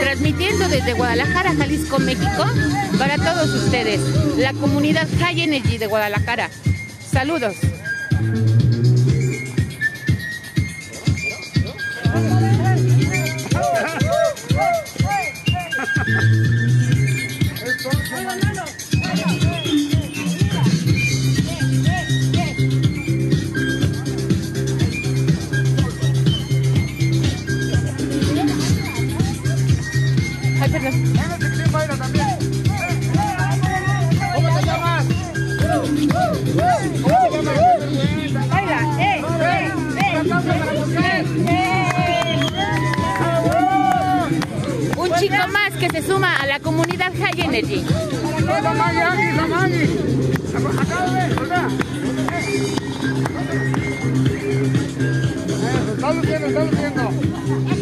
Transmitiendo desde Guadalajara, Jalisco, México, para todos ustedes, la comunidad High Energy de Guadalajara. Saludos. Ay, acá. Eso, está está.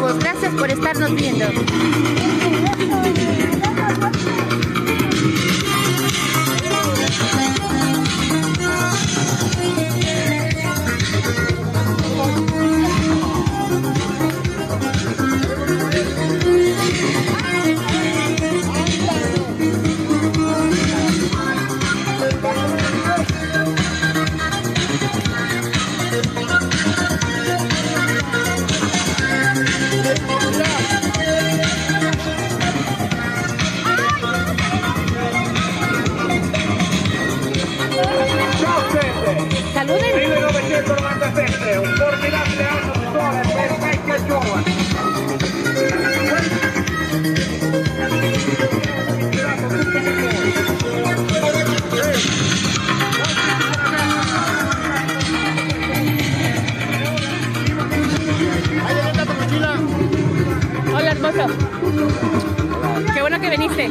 Gracias por estarnos viendo. Ciao gente! Saluden. 1997, un formidable anno Hola, hermoso. Qué bueno que viniste.